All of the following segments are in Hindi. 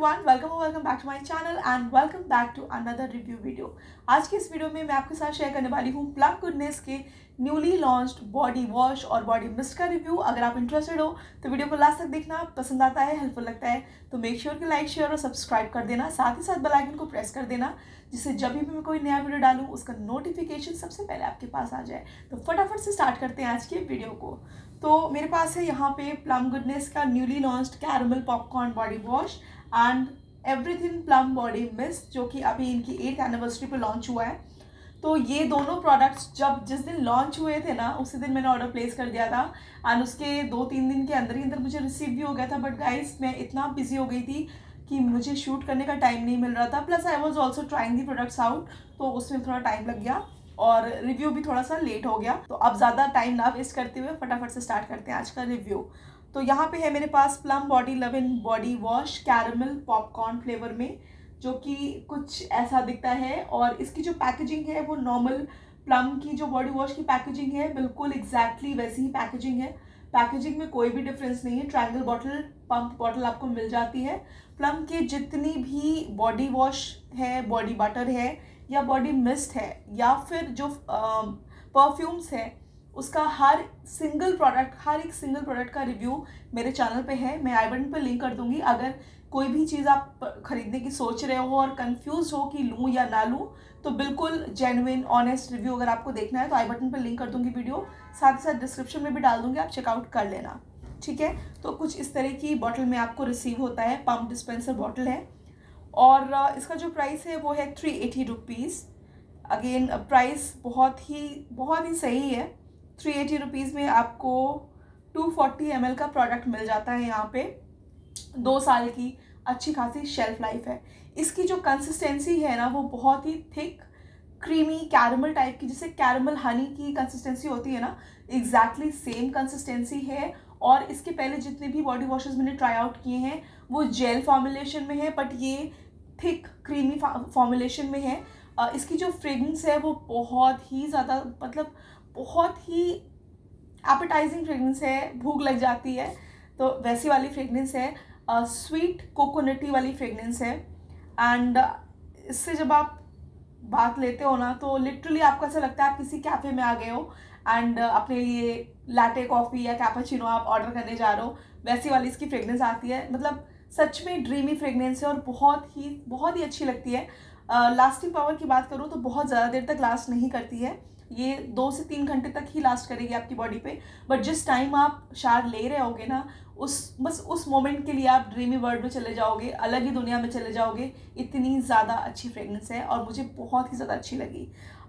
Everyone welcome welcome back to my channel and welcome back to another review video आज की इस वीडियो में मैं आपके साथ शेयर करने वाली हूँ प्लम गुडनेस के न्यूली लॉन्च्ड बॉडी वॉश और बॉडी मिस्ट का रिव्यू अगर आप इंटरेस्टेड हो तो वीडियो को लास्ट तक देखना, पसंद आता है हेल्पफुल लगता है तो मेक श्योर कि लाइक शेयर और सब्सक्राइब कर देना. साथ ही साथ बेल को प्रेस कर देना, जिससे जब भी मैं कोई नया वीडियो डालूँ, उसका नोटिफिकेशन सबसे पहले आपके पास आ जाए. तो फटाफट से स्टार्ट करते हैं आज के वीडियो को. तो मेरे पास है यहाँ पे प्लम गुडनेस का newly launched caramel popcorn body wash and everything Plum body mist जो कि अभी इनकी एट एनिवर्सरी पे लॉन्च हुआ है। तो ये दोनों प्रोडक्ट्स जब जिस दिन लॉन्च हुए थे ना, उसी दिन मैंने ऑर्डर प्लेस कर दिया था। एंड उसके दो तीन दिन के अंदर ही अंदर मुझे रिसीव भी हो गया था। बट गाइस मैं इतना बिज़ी हो गई थी कि मुझे शूट करने का टाइम नहीं मिल रहा था। Plus I was also trying the products out तो उसमें थोड़ा टाइम लग गया। और रिव्यू भी थोड़ा सा लेट हो गया। तो अब ज़्यादा टाइम ना वेस्ट करते हुए फटाफट से स्टार्ट करते हैं आज का रिव्यू तो यहाँ पे है मेरे पास Plum body love in body wash caramel popcorn flavour में, जो कि कुछ ऐसा दिखता है। और इसकी जो पैकेजिंग है, वो नॉर्मल प्लम की जो बॉडी वॉश की पैकेजिंग है, बिल्कुल एग्जैक्टली exactly वैसी ही पैकेजिंग है। पैकेजिंग में कोई भी डिफरेंस नहीं है। ट्रायंगल बॉटल पंप बॉटल आपको मिल जाती है। प्लम के जितनी भी बॉडी वॉश है बॉडी बटर है, या बॉडी मिस्ट है, या फिर जो परफ्यूम्स है उसका हर सिंगल प्रोडक्ट हर एक सिंगल प्रोडक्ट का रिव्यू मेरे चैनल पे है। मैं आई बटन पर लिंक कर दूँगी। अगर कोई भी चीज़ आप खरीदने की सोच रहे हो और कंफ्यूज हो कि लूँ या ना लूँ तो बिल्कुल जेनुइन ऑनेस्ट रिव्यू अगर आपको देखना है तो आई बटन पर लिंक कर दूँगी वीडियो साथ ही साथ डिस्क्रिप्शन में भी डाल दूँगी। आप चेकआउट कर लेना। ठीक है? तो कुछ इस तरह की बॉटल में आपको रिसीव होता है। पम्प डिस्पेंसर बॉटल है। और इसका जो प्राइस है, वो है three eighty rupees again price बहुत ही बहुत ही सही है। थ्री एटी रुपीज़ में आपको टू फोर्टी एम का प्रोडक्ट मिल जाता है यहाँ पे। दो साल की अच्छी खासी शेल्फ लाइफ है। इसकी जो कंसिस्टेंसी है ना, वो बहुत ही थिक क्रीमी कैरमल टाइप की, जिसे कैरमल हनी की कंसिस्टेंसी होती है ना एग्जैक्टली सेम कंसिस्टेंसी है। और इसके पहले जितने भी बॉडी वॉशेज मैंने ट्राई आउट किए हैं, वो जेल फॉर्मुलेशन में है बट ये थिक क्रीमी फॉर्मुलेशन में है। इसकी जो फ्रेगनेंस है, वो बहुत ही ज़्यादा मतलब बहुत ही एपेटाइजिंग फ्रेगनेंस है, भूख लग जाती है तो वैसी वाली फ्रेगनेंस है स्वीट कोकोनटी वाली फ्रेगनेंस है एंड इससे जब आप बात लेते हो ना तो लिटरली आपको ऐसा लगता है आप किसी कैफ़े में आ गए हो एंड अपने लिए लाटे कॉफ़ी या कैपाचिनो आप ऑर्डर करने जा रहे हो, वैसी वाली इसकी फ्रेगनेंस आती है। मतलब सच में ड्रीमी फ्रेगनेंस है और बहुत ही बहुत ही अच्छी लगती है। लास्टिंग पावर की बात करूँ तो बहुत ज़्यादा देर तक लास्ट नहीं करती है। ये दो से तीन घंटे तक ही लास्ट करेगी आपकी बॉडी पे। बट जिस टाइम आप शार ले रहे होगे ना उस बस उस मोमेंट के लिए आप ड्रीमी वर्ल्ड में चले जाओगे अलग ही दुनिया में चले जाओगे। इतनी ज़्यादा अच्छी फ्रेगनेंस है और मुझे बहुत ही ज़्यादा अच्छी लगी।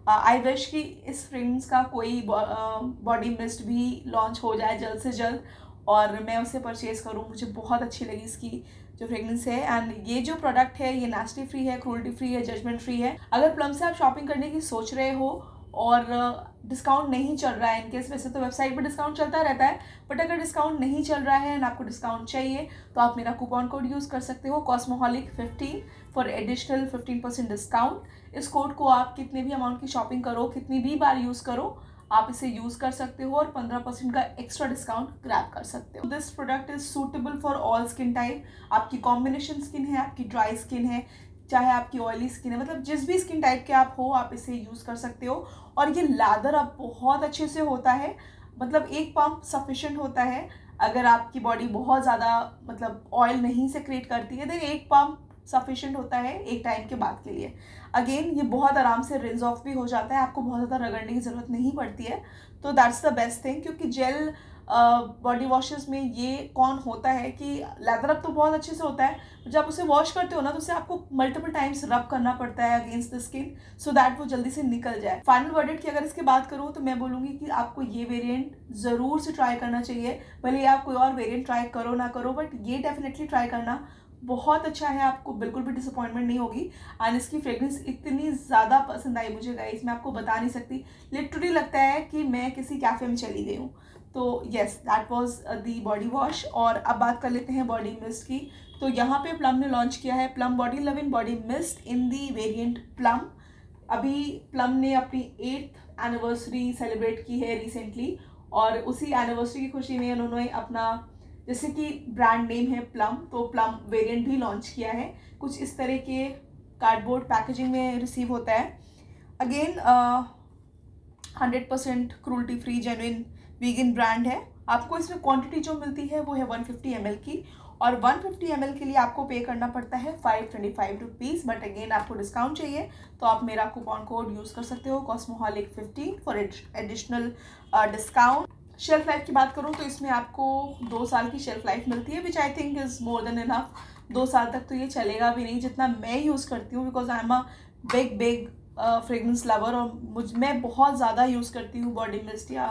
आई uh, विश कि इस फ्रेगनेंस का कोई बॉडी मिस्ट भी लॉन्च हो जाए जल्द से जल्द और मैं उसे परचेज़ करूँ। मुझे बहुत अच्छी लगी इसकी जो फ्रेगनेंस है। एंड ये जो प्रोडक्ट है ये नास्टी फ्री है क्रूल्टी फ्री है जजमेंट फ्री है। अगर प्लम से आप शॉपिंग करने की सोच रहे हो और डिस्काउंट नहीं चल रहा है इनकेस वैसे तो वेबसाइट पर डिस्काउंट चलता रहता है बट अगर डिस्काउंट नहीं चल रहा है एंड आपको डिस्काउंट चाहिए तो आप मेरा कूपन कोड यूज़ कर सकते हो cosmoholic fifteen for additional fifteen percent discount इस कोड को आप कितने भी अमाउंट की शॉपिंग करो, कितनी भी बार यूज़ करो, आप इसे यूज़ कर सकते हो और पंद्रह परसेंट का एक्स्ट्रा डिस्काउंट ग्रैप कर सकते हो। This product is suitable for all skin type आपकी कॉम्बिनेशन स्किन है, आपकी ड्राई स्किन है चाहे आपकी ऑयली स्किन है मतलब जिस भी स्किन टाइप के आप हो, आप इसे यूज़ कर सकते हो। और ये लादर अब बहुत अच्छे से होता है। मतलब एक पंप सफिशेंट होता है। अगर आपकी बॉडी बहुत ज़्यादा मतलब ऑयल नहीं से क्रिएट करती है तो एक पंप सफिशेंट होता है एक टाइम के बाद के लिए। अगेन ये बहुत आराम से रिंज ऑफ़ भी हो जाता है। आपको बहुत ज़्यादा रगड़ने की ज़रूरत नहीं पड़ती है। तो दैट्स द बेस्ट थिंग क्योंकि जेल बॉडी वॉशेस में ये कौन होता है कि लेदर अप तो बहुत अच्छे से होता है जब उसे वॉश करते हो ना तो उसे आपको मल्टीपल टाइम्स रब करना पड़ता है against the skin so that वो जल्दी से निकल जाए। फाइनल वर्डेट की अगर इसकी बात करूँ तो मैं बोलूँगी कि आपको ये वेरिएंट ज़रूर से ट्राई करना चाहिए, भले आप कोई और वेरियंट ट्राई करो ना करो बट ये डेफिनेटली ट्राई करना बहुत अच्छा है, आपको बिल्कुल भी डिसअपॉइंटमेंट नहीं होगी। एंड इसकी फ्रेग्रेंस इतनी ज़्यादा पसंद आई मुझे गाइस मैं आपको बता नहीं सकती। लिटरली लगता है कि मैं किसी कैफ़े में चली गई हूँ। तो yes that was the body wash और अब बात कर लेते हैं बॉडी मिस्ट की। तो यहाँ पे प्लम ने लॉन्च किया है। Plum body love in body mist in the variant Plum अभी प्लम ने अपनी एट्थ एनिवर्सरी सेलिब्रेट की है रिसेंटली और उसी एनिवर्सरी की खुशी में उन्होंने अपना जैसे कि ब्रांड नेम है प्लम तो प्लम वेरिएंट भी लॉन्च किया है। कुछ इस तरह के कार्डबोर्ड पैकेजिंग में रिसीव होता है। Again hundred percent cruelty free genuine vegan brand है। आपको इसमें क्वांटिटी जो मिलती है, वो है वन फिफ्टी एम की। और 150 फिफ्टी के लिए आपको पे करना पड़ता है five twenty five rupees but again आपको डिस्काउंट चाहिए। तो आप मेरा कूपन कोड यूज़ कर सकते हो cosmoholic fifteen for additional discount shelf life की बात करूँ तो इसमें आपको दो साल की शेल्फ लाइफ मिलती है which I think is more than enough दो साल तक तो ये चलेगा भी नहीं जितना मैं यूज़ करती हूँ because I am a big big fragrance lover और मुझ मैं बहुत ज़्यादा यूज़ करती हूँ बॉडी मिस्ट या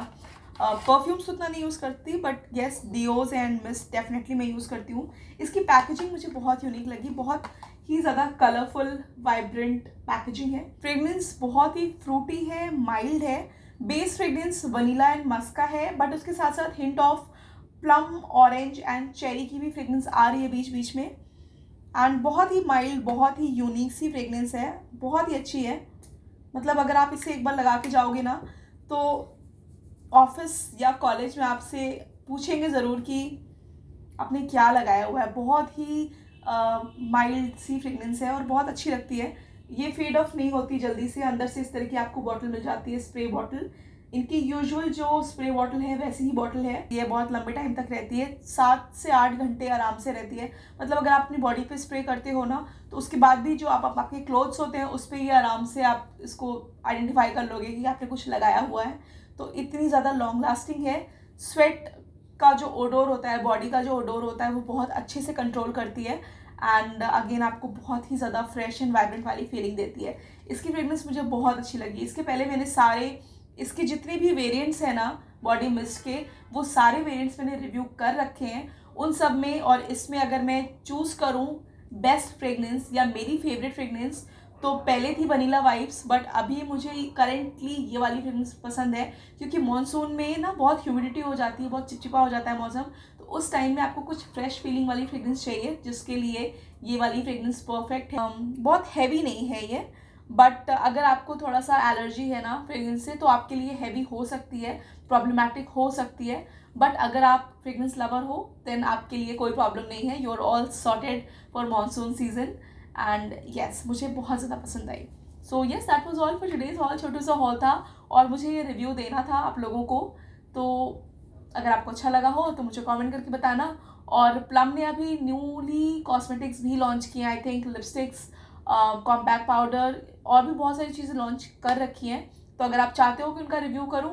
परफ्यूम्स uh, उतना नहीं यूज़ करती but yes deos and mist definitely मैं यूज़ करती हूँ। इसकी पैकेजिंग मुझे बहुत यूनिक लगी बहुत ही ज़्यादा कलरफुल वाइब्रेंट पैकेजिंग है। फ्रेगनेंस बहुत ही फ्रूटी है माइल्ड है base fragrance vanilla and musk है बट उसके साथ साथ hint of Plum orange and cherry की भी फ्रेगनेंस आ रही है बीच बीच में। एंड बहुत ही माइल्ड बहुत ही यूनिक सी फ्रेगनेंस है, बहुत ही अच्छी है। मतलब अगर आप इसे एक बार लगा के जाओगे ना तो ऑफ़िस या कॉलेज में आपसे पूछेंगे ज़रूर कि आपने क्या लगाया हुआ है। बहुत ही माइल्ड सी फ्रेगनेंस है और बहुत अच्छी लगती है। ये फेड ऑफ़ नहीं होती जल्दी से, अंदर से इस तरह की आपको बॉटल मिल जाती है स्प्रे बॉटल इनकी यूजुअल जो स्प्रे बॉटल है, वैसी ही बॉटल है. ये बहुत लंबे टाइम तक रहती है, सात से आठ घंटे आराम से रहती है. मतलब अगर आप अपनी बॉडी पे स्प्रे करते हो ना तो उसके बाद भी जो आप आपके क्लोथ्स होते हैं, उस पर ये आराम से आप इसको आइडेंटिफाई कर लोगे कि आपने कुछ लगाया हुआ है. तो इतनी ज़्यादा लॉन्ग लास्टिंग है. स्वेट का जो ओडोर होता है बॉडी का जो ओडोर होता है, वो बहुत अच्छे से कंट्रोल करती है. एंड अगेन आपको बहुत ही ज़्यादा फ्रेश एंड वाइब्रेंट वाली फीलिंग देती है। इसकी फ्रेगनेंस मुझे बहुत अच्छी लगी। इसके पहले मैंने सारे, इसके जितने भी वेरियंट्स हैं ना बॉडी मिस्ट के, वो सारे वेरियंट्स मैंने रिव्यू कर रखे हैं। उन सब में और इसमें अगर मैं चूज़ करूँ बेस्ट फ्रेगनेंस या मेरी फेवरेट फ्रेगनेंस तो पहले थी वनीला वाइब्स बट अभी मुझे करेंटली ये वाली फ्रेगनेंस पसंद है, क्योंकि मानसून में ना बहुत ह्यूमिडिटी हो जाती है, बहुत चिपचिपा हो जाता है मौसम तो उस टाइम में आपको कुछ फ्रेश फीलिंग वाली फ्रेगनेंस चाहिए, जिसके लिए ये वाली फ्रेगनेंस परफेक्ट है। बहुत हैवी नहीं है ये बट अगर आपको थोड़ा सा एलर्जी है ना फ्रेगरेंस से तो आपके लिए हैवी हो सकती है प्रॉब्लमेटिक हो सकती है बट अगर आप फ्रेगरेंस लवर हो देन आपके लिए कोई प्रॉब्लम नहीं है। You are all sorted for monsoon season and yes मुझे बहुत ज़्यादा पसंद आई। So yes that was all for today's haul छोटू सा हॉल था और मुझे ये रिव्यू देना था आप लोगों को। तो अगर आपको अच्छा लगा हो तो मुझे कमेंट करके बताना। और प्लम ने अभी न्यूली कॉस्मेटिक्स भी लॉन्च किए I think lipsticks compact powder और भी बहुत सारी चीज़ें लॉन्च कर रखी हैं। तो अगर आप चाहते हो कि उनका रिव्यू करूँ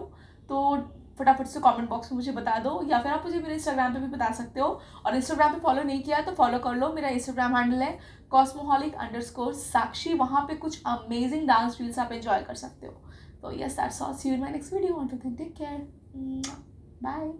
तो फटाफट से कमेंट बॉक्स में मुझे बता दो, या फिर आप मुझे मेरे इंस्टाग्राम पे भी बता सकते हो। और इंस्टाग्राम पे फॉलो नहीं किया तो फॉलो कर लो, मेरा इंस्टाग्राम हैंडल है कॉस्मोहॉलिक अंडर स्कोर साक्षी। वहाँ पर कुछ अमेजिंग डांस रील्स आप इंजॉय कर सकते हो। तो yes that's all see you my next video to take care bye